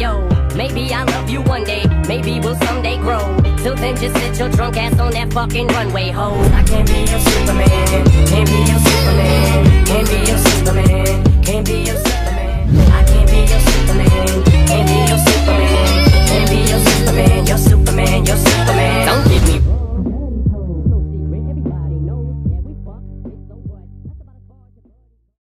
yo. Maybe I'll love you one day, maybe we'll someday grow. Till then, just sit your drunk ass on that fucking runway, ho. I can't be your Superman,